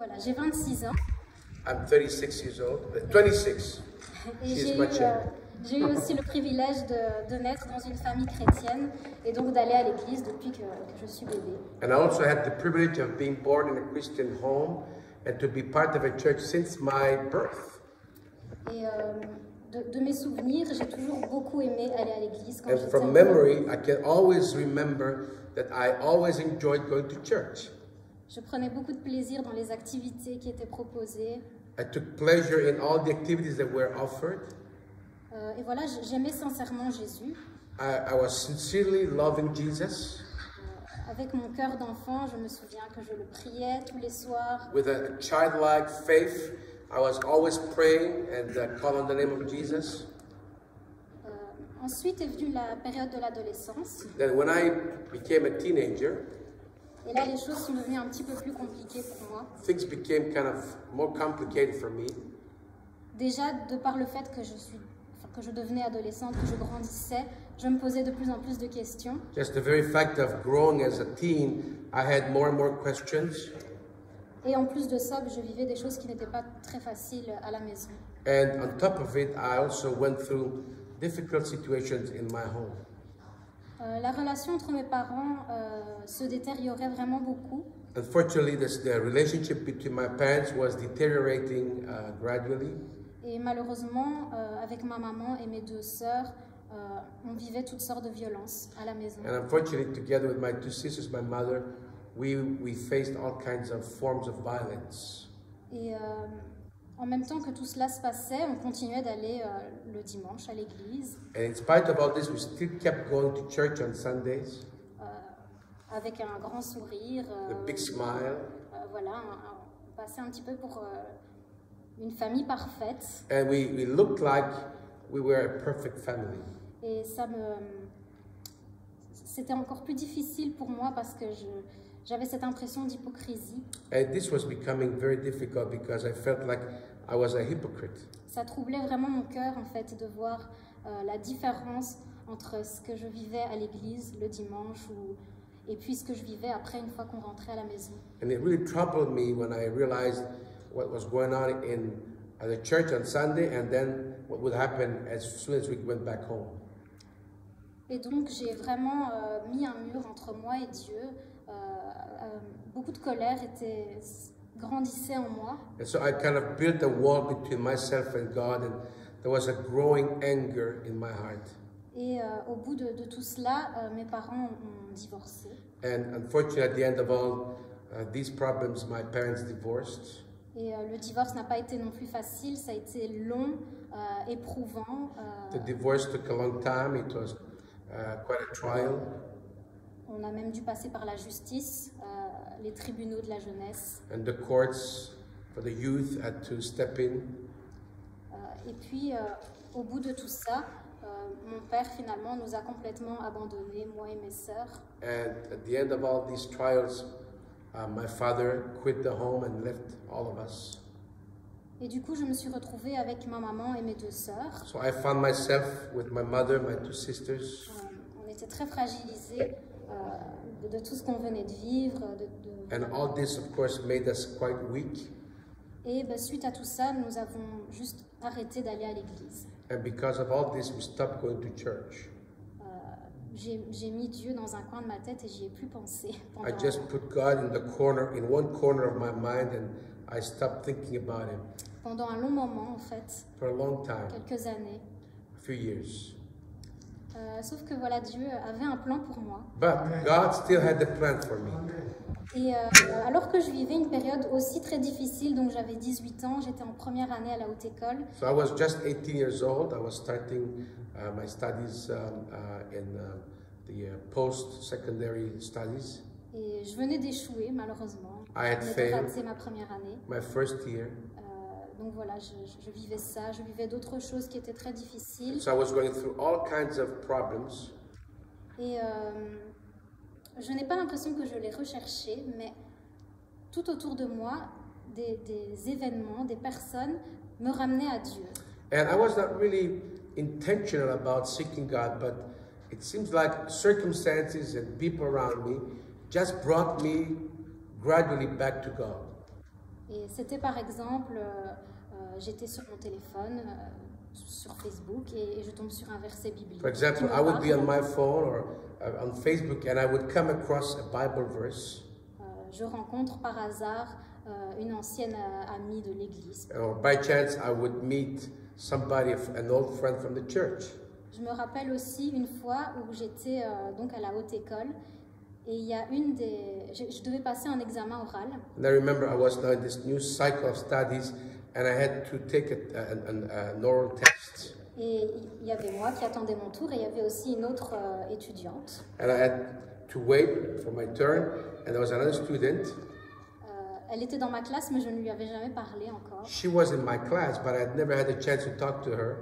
Voilà, j'ai 26 ans. I'm 36 years old. Uh, 26. Et She's much younger. j'ai eu aussi le privilège de, de naître dans une famille chrétienne et donc d'aller à l'église depuis que, que je suis bébé. And I also had the privilege of being born in a Christian home and to be part of a church since my birth. Et euh, de, de mes souvenirs, j'ai toujours beaucoup aimé aller à l'église quand And j'étais from enfant. memory, I can always remember that I always enjoyed going to church. Je prenais beaucoup de plaisir dans les activités qui étaient proposées. I took pleasure in all the activities that were offered. Euh, et voilà, j'aimais sincèrement Jésus. I, I was sincerely loving Jesus Euh, avec mon cœur d'enfant, je me souviens que je le priais tous les soirs. with a childlike faith. I was always praying and uh, calling on the name of Jesus. Euh, ensuite est venue la période de l'adolescence. Then, when I became a teenager, Et là, les choses sont devenues un petit peu plus compliquées pour moi. things became kind of more complicated for me. Déjà, de par le fait que je, suis, que je devenais adolescente, que je grandissais, je me posais de plus en plus de questions. Just the very fact of growing as a teen, I had more and more questions. Et en plus de ça, je vivais des choses qui n'étaient pas très faciles à la maison. And on top of it, I also went through difficult situations in my home. Euh, la relation entre mes parents euh, se détériorait vraiment beaucoup. Unfortunately, this, the relationship between my parents was deteriorating uh, gradually. Et malheureusement, euh, avec ma maman et mes deux sœurs, euh, on vivait toutes sortes de violences à la maison. And unfortunately, together with my two sisters, my mother, we, we faced all kinds of forms of violence. Et euh, en même temps que tout cela se passait, on continuait d'aller euh, le dimanche à l'église And in spite of all this, we still kept going to church on Sundays, euh, avec un grand sourire. a euh, big smile. euh, voilà, un- un- on passait un petit peu pour euh, une famille parfaite. And we, we looked like we were a perfect family. Et ça me. C'était encore plus difficile pour moi parce que je, j'avais cette impression d'hypocrisie. And this was becoming very difficult because I felt like I was a hypocrite. Ça troublait vraiment mon cœur en fait de voir euh, la différence entre ce que je vivais à l'église le dimanche ou, et puis ce que je vivais après une fois qu'on rentrait à la maison. And it really troubled me when I realized what was going on in at the church on Sunday and then what would happen as soon as we went back home. Et donc j'ai vraiment euh, mis un mur entre moi et Dieu. Euh, euh, beaucoup de colère était, grandissait en moi. And so I kind of built a wall between myself and God, and there was a growing anger in my heart. Et euh, au bout de, de tout cela, euh, mes parents ont divorcé. And unfortunately, at the end of all uh, these problems, my parents divorced. Et euh, le divorce n'a pas été non plus facile, ça a été long, euh, éprouvant. euh, The divorce took a long time. It was uh, quite a trial. on a même dû passer par la justice, euh, les tribunaux de la jeunesse. And the courts for the youth had to step in. Euh, et puis, euh, au bout de tout ça, euh, mon père finalement nous a complètement abandonnés, moi et mes sœurs. And at the end of all these trials, uh, my father quit the home and left all of us. Et du coup, je me suis retrouvée avec ma maman et mes deux sœurs. So I found myself with my mother, my two sisters, on était très fragilisés de, tout ce qu'on venait de vivre. de- de- and all this, of course, made us quite weak. Et ben, suite à tout ça, nous avons juste arrêté d'aller à l'église. And because of all this, we stopped going to church. Euh, J'ai mis Dieu dans un coin de ma tête et j'y ai plus pensé I pendant, just put God in the corner, in one corner of my mind, and I stopped thinking about Him pendant un long moment, en fait, for a long time, quelques années. a few years. Euh, sauf que voilà, Dieu avait un plan pour moi. But God still had a plan for me. Et euh, alors que je vivais une période aussi très difficile, donc j'avais 18 ans, j'étais en première année à la haute école, So I was just 18 years old. I was starting uh, my studies um, uh, in uh, the uh, post-secondary studies. et je venais d'échouer malheureusement. I had failed. ma première année. My first year. Euh, donc voilà, je, je- vivais ça, je vivais d'autres choses qui étaient très difficiles. So I was going through all kinds of problems. Et euh, je n'ai pas l'impression que je les recherchais, mais tout autour de moi, des, des événements, des personnes me ramenaient à Dieu. And I was not really intentional about seeking God, but it seems like circumstances and people around me just brought me gradually back to God. Et c'était par exemple, euh, euh, j'étais sur mon téléphone, euh, sur Facebook, et, et je tombe sur un verset biblique. For example, I would be on my phone or uh, on Facebook and I would come across a Bible verse, je rencontre par hasard une ancienne amie de l'église. or by chance I would meet somebody, an old friend from the church. Je me rappelle aussi une fois où j'étais euh, donc à la haute école et il y a une des, je, je devais passer un examen oral And I remember I was now in this new cycle of studies and I had to take a, an, an, an oral test. et il y avait moi qui attendais mon tour et il y avait aussi une autre euh, étudiante. And I had to wait for my turn, and there was another student. Euh, elle était dans ma classe mais je ne lui avais jamais parlé encore. She was in my class, but I had never had a chance to talk to her.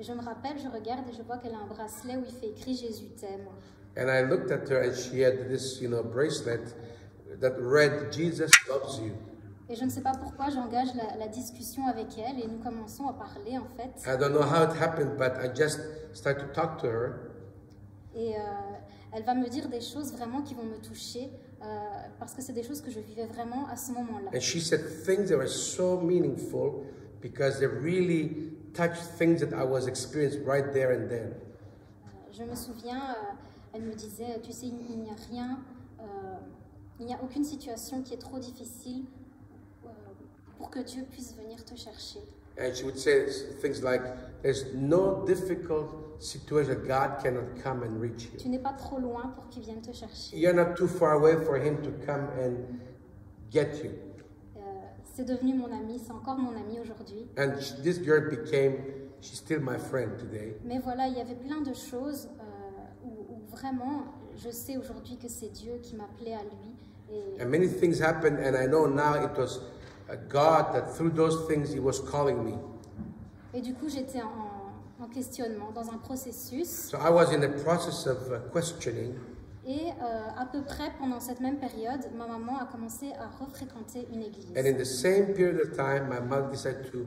Et je me rappelle, je regarde et je vois qu'elle a un bracelet où il fait écrit Jésus t'aime. And I looked at her, and she had this, you know, bracelet that read, "Jesus loves you." Et je ne sais pas pourquoi j'engage la, la discussion avec elle et nous commençons à parler en fait. I don't know how it happened, but I just started to talk to her, Et euh, elle va me dire des choses vraiment qui vont me toucher euh, parce que c'est des choses que je vivais vraiment à ce moment-là. and she said things that were so meaningful because they really touched things that I was experiencing right there and then. Euh, Je me souviens, elle me disait, tu sais, il n'y a rien, euh, il n'y a aucune situation qui est trop difficile euh, pour que Dieu puisse venir te chercher. And she would say things like, There's no difficult situation that God cannot come and reach you. Tu n'es pas trop loin pour qu'il vienne te chercher. You're not too far away for Him to come and get you. Euh, c'est devenu mon ami, c'est encore mon ami aujourd'hui. And this girl became, she's still my friend today. Mais voilà, il y avait plein de choses euh, vraiment, je sais aujourd'hui que c'est Dieu qui m'appelait à lui. Et, And many things happened, and I know now it was God that through those things He was calling me. et du coup, j'étais en, en questionnement, dans un processus. So I was in the process of uh, questioning, Et euh, à peu près pendant cette même période, ma maman a commencé à refréquenter une église. and in the same period of time, my mother decided to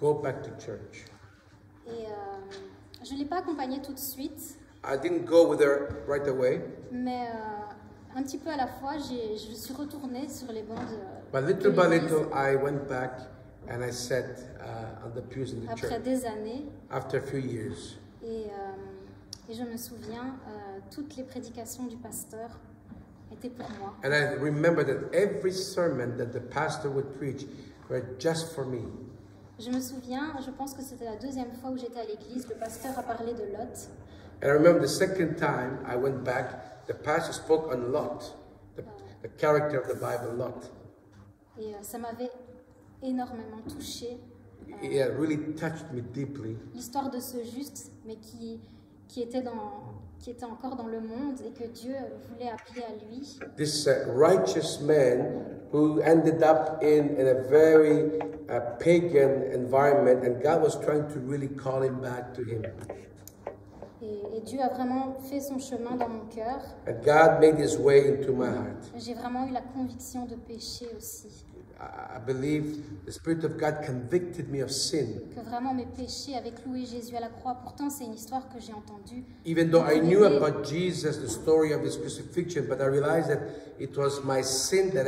go back to church. Et euh, je ne l'ai pas accompagnée tout de suite, I didn't go with her right away, mais euh, un petit peu à la fois, je suis retournée sur les bancs de, but little by little, I went back and I sat uh, on the pews in the après church des années. after a few years. Et, euh, et je me souviens, euh, toutes les prédications du pasteur étaient pour moi. And I remember that every sermon that the pastor would preach were just for me. Je me souviens, je pense que c'était la deuxième fois où j'étais à l'église, le pasteur a parlé de Lot. And I remember the second time I went back, the pastor spoke on Lot, the, the character of the Bible, Lot. Et euh, ça m'avait énormément touchée. It it really touched me deeply. L'histoire de ce juste, mais qui, qui, était dans, qui était encore dans le monde et que Dieu voulait appeler à lui. This uh, righteous man who ended up in, in a very uh, pagan environment, and God was trying to really call him back to him. Et, et Dieu a vraiment fait son chemin dans mon cœur. And God made his way into my heart. J'ai vraiment eu la conviction de pécher aussi. I believe the Spirit of God convicted me of sin. Que vraiment mes péchés avaient cloué Jésus à la croix. Pourtant, c'est une histoire que j'ai entendue. Even though I knew about Jesus, the story of his crucifixion, but I realized that it was my sin that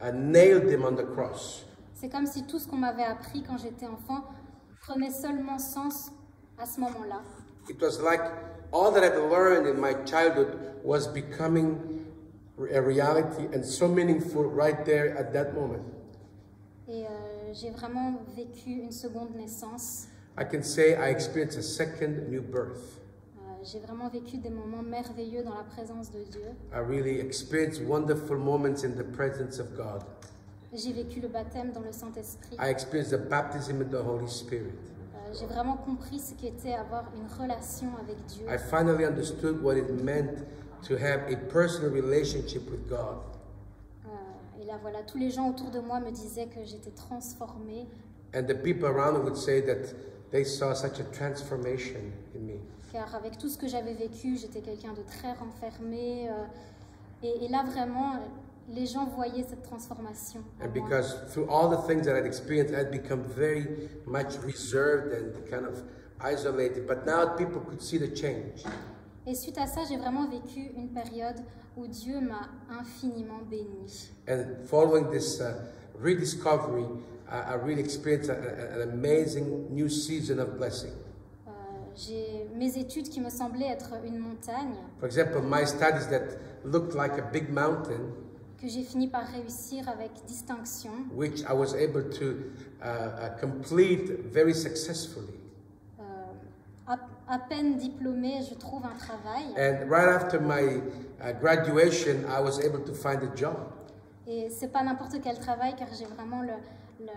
had nailed him on the cross. C'est comme si tout ce qu'on m'avait appris quand j'étais enfant prenait seulement sens à ce moment-là. It was like all that I'd learned in my childhood was becoming a reality and so meaningful right there at that moment. Et euh, j'ai vraiment vécu une seconde naissance. I can say I experienced a second new birth. Euh, j'ai vraiment vécu des moments merveilleux dans la présence de Dieu. I really experienced wonderful moments in the presence of God. J'ai vécu le baptême dans le Saint-Esprit. I experienced the baptism in the Holy Spirit. Euh, j'ai vraiment compris ce qu'était avoir une relation avec Dieu. I finally understood what it meant to have a personal relationship with God. Euh, et là, voilà, tous les gens autour de moi me disaient que j'étais transformée, And the people around me would say that they saw such a transformation in me. car avec tout ce que j'avais vécu, j'étais quelqu'un de très renfermé. euh, et, et là, vraiment, les gens voyaient cette transformation. And because through all the things that I'd experienced, I'd become very much reserved and kind of isolated. But now people could see the change. Et suite à ça, j'ai vraiment vécu une période où Dieu m'a infiniment bénie. And following this uh, rediscovery, I, I really experienced a- a- an amazing new season of blessing. Euh, j'ai mes études qui me semblaient être une montagne, For example, my studies that looked like a big mountain, que j'ai fini par réussir avec distinction, which I was able to uh, uh, complete very successfully. Euh, à, à peine diplômée, je trouve un travail. And right after my uh, graduation, I was able to find a job. Et c'est pas n'importe quel travail, car j'ai vraiment le, le-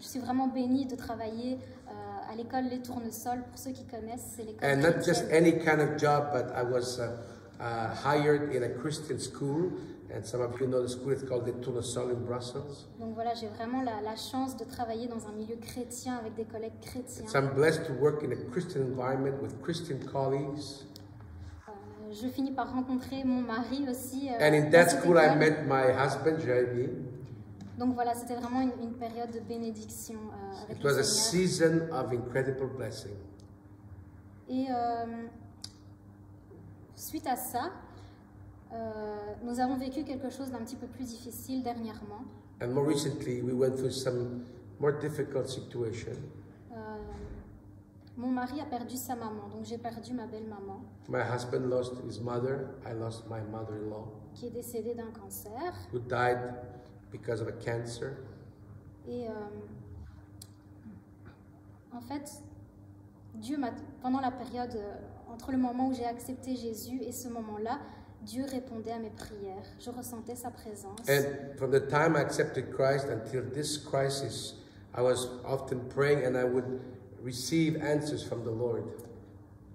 je suis vraiment bénie de travailler euh, à l'école Les Tournesols. Pour ceux qui connaissent, c'est l'école. And not just any kind of job, but I was uh, uh, hired in a Christian school. And some of you know the school, it's called the Tournesol in Brussels. Donc voilà, j'ai vraiment la, la chance de travailler dans un milieu chrétien avec des collègues chrétiens. So I'm blessed to work in a Christian environment with Christian colleagues. Euh, je finis par rencontrer mon mari aussi. euh, And in that school, I école. met my husband, Jeremy. Donc voilà, c'était vraiment une, une période de bénédiction euh, avec It was a Seigneur. season of incredible blessing. Et suite à ça, euh, nous avons vécu quelque chose d'un petit peu plus difficile dernièrement. And more recently, we went through some more difficult situation. Euh, mon mari a perdu sa maman, donc j'ai perdu ma belle-maman My husband lost his mother. I lost my mother-in-law, qui est décédée d'un cancer. who died because of a cancer. Et euh, en fait, Dieu m'a, pendant la période, euh, entre le moment où j'ai accepté Jésus et ce moment-là, Dieu répondait à mes prières. Je ressentais sa présence. And from the time I accepted Christ until this crisis, I was often praying and I would receive answers from the Lord.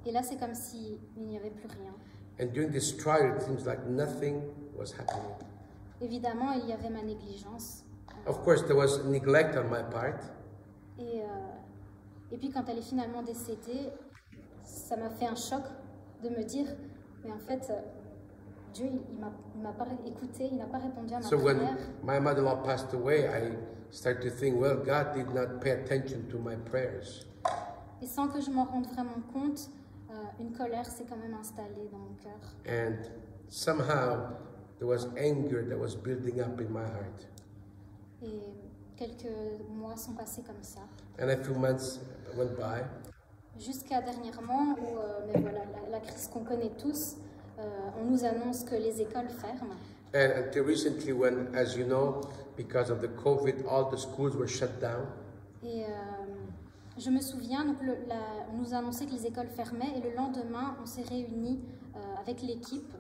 Et là, c'est comme s'il n'y avait plus rien. And during this trial, it seems like nothing was happening. Évidemment, il y avait ma négligence. Of course, there was neglect on my part. Et, euh, et puis quand elle est finalement décédée, ça m'a fait un choc de me dire, mais en fait, euh, Dieu, il, m'a- pas écouté, il n'a pas répondu à ma So when my mother-in-law passed away, I started to think, well, God did not pay attention to my prayers. Et sans que je m'en rende vraiment compte, euh, une colère s'est quand même installée dans mon cœur. And somehow there was anger that was building up in my heart. Et quelques mois sont passés comme ça. And a few months went by. Jusqu'à dernièrement, où euh, mais voilà, la, la crise qu'on connaît tous, on nous annonce que les écoles ferment. And until recently, when, as you know, because of the COVID, all the schools were shut down. Et euh, je me souviens, donc le- la- on nous a annoncé que les écoles fermaient et le lendemain, on s'est réunis euh, avec l'équipe,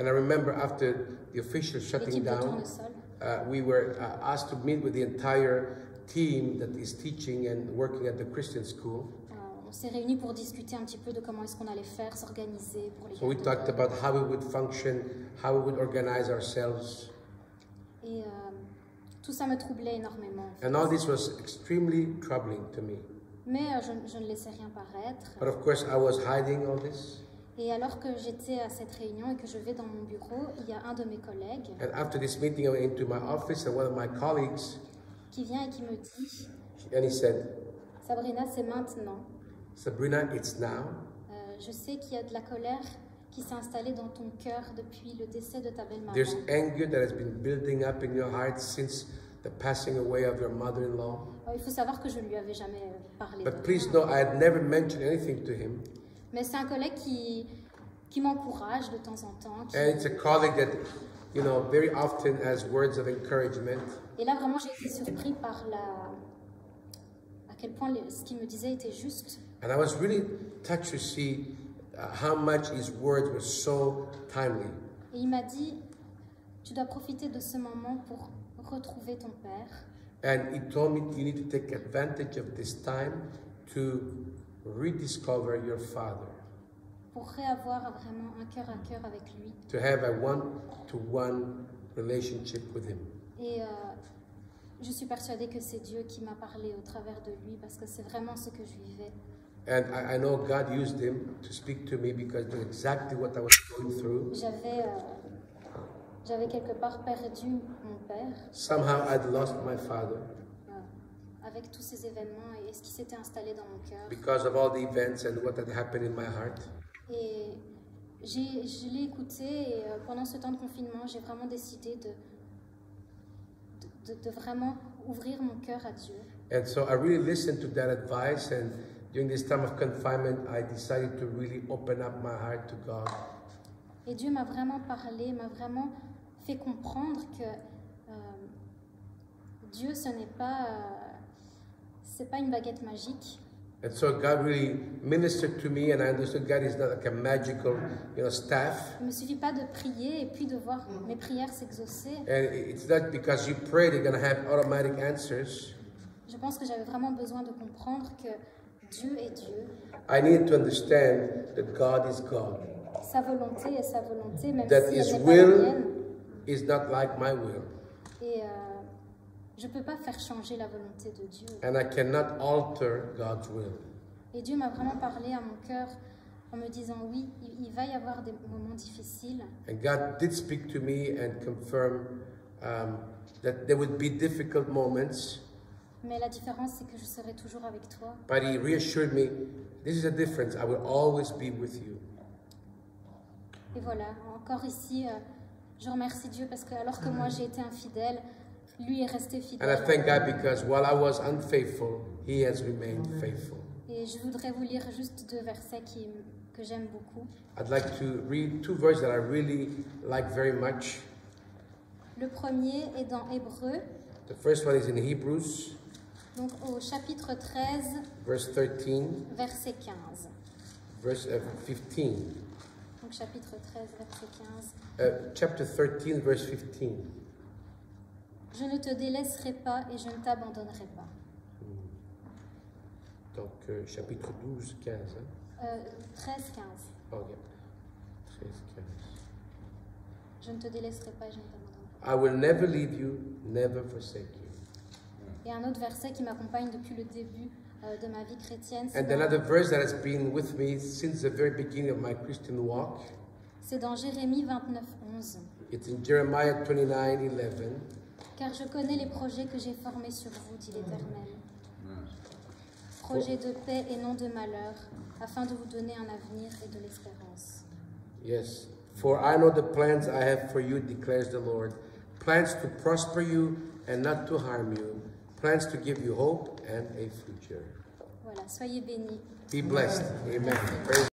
And I remember after the official shutting down, uh, we were uh, asked to meet with the entire team that is teaching and working at the Christian school. On s'est réunis pour discuter un petit peu de comment est-ce qu'on allait faire, s'organiser pour les So we talked about how we would function, how we would organize ourselves. Et euh, tout ça me troublait énormément. And all this was extremely troubling to me. Mais euh, je, je ne laissais rien paraître. But of course, I was hiding all this. Et alors que j'étais à cette réunion et que je vais dans mon bureau, il y a un de mes collègues And after this meeting, I went into my office, and one of my colleagues, qui vient et qui me dit and he said, Sabrina, c'est maintenant. Sabrina, it's now. Euh, je sais qu'il y a de la colère qui s'est installée dans ton cœur depuis le décès de ta belle-maman. There's anger that has been building up in your heart since the passing away of your mother in law. Euh, Il faut savoir que je ne lui avais jamais euh, parlé. But please know, I had never mentioned anything to him. Mais c'est un collègue qui, qui m'encourage de temps en temps. qui- And it's a colleague that, you know, very often has words of encouragement. Et là, vraiment, j'ai été surpris par la... à quel point les- ce qu'il me disait était juste. And I was really touched to see uh, how much his words were so timely. Et il m'a dit, tu dois profiter de ce moment pour retrouver ton père. And he told me you need to take advantage of this time to rediscover your father, pour réavoir vraiment un cœur à cœur avec lui. to have a one to one relationship with him. Et euh, je suis persuadée que c'est Dieu qui m'a parlé au travers de lui parce que c'est vraiment ce que je vivais. And I, I know God used him to speak to me because exactly what I was going through. J'avais euh, j'avais quelque part perdu mon père Somehow I'd lost my father avec tous ces événements et ce qui s'était installé dans mon cœur. because of all the events and what had happened in my heart. Et je l'ai écouté et euh, pendant ce temps de confinement, j'ai vraiment décidé de, de, de vraiment ouvrir mon cœur à Dieu. And so I really listened to that advice, and during this time of confinement, I decided to really open up my heart to God. Et Dieu m'a vraiment parlé, m'a vraiment fait comprendre que euh, Dieu, ce n'est pas, euh, c'est pas une baguette magique. And so God really ministered to me, and I understood God is not like a magical, you know, staff. Il me suffit pas de prier et puis de voir mes prières s'exaucer. And it's not because you pray you're going to have automatic answers. Je pense que j'avais vraiment besoin de comprendre que Dieu est Dieu. I needed to understand that God is God. Sa volonté est sa volonté, même That si His elle n'est pas la will mienne. is not like my will. Et euh, je ne peux pas faire changer la volonté de Dieu. And I cannot alter God's will. Et Dieu m'a vraiment parlé à mon cœur en me disant oui, il, il va y avoir des moments difficiles, And God did speak to me and confirm um, that there would be difficult moments, mais la différence c'est que je serai toujours avec toi. but He reassured me this is a difference. I will always be with you. Et voilà, encore ici, euh, je remercie Dieu parce que alors que moi j'ai été infidèle, lui est resté And I fidèle. thank God because while I was unfaithful, He has remained faithful. Et je voudrais vous lire juste deux versets qui, que j'aime beaucoup. I'd like to read two verses that I really like very much. Le premier est dans Hébreu, The first one is in Hebrews, donc au chapitre 13, verse 13, verset 15. verse uh, 15. Donc chapitre 13, verset 15. Uh, chapter 13, verse 15. Je ne te délaisserai pas et je ne t'abandonnerai pas. Donc, euh, chapitre 12, 15. Hein? Euh, 13, 15. Oh, yeah. 13, 15. Je ne te délaisserai pas et je ne t'abandonnerai I will never leave you, never forsake you. Et un autre verset qui m'accompagne depuis le début euh, de ma vie chrétienne, c'est And dans, another verse that has been with me since the very beginning of my Christian walk, c'est dans Jérémie 29, 11. it's in Jeremiah 29, 11. Car je connais les projets que j'ai formés sur vous, dit l'Éternel. Projets de paix et non de malheur, afin de vous donner un avenir et de l'espérance. Yes. For I know the plans I have for you, declares the Lord. Plans to prosper you and not to harm you. Plans to give you hope and a future. Voilà, soyez bénis. Be blessed. Amen. Praise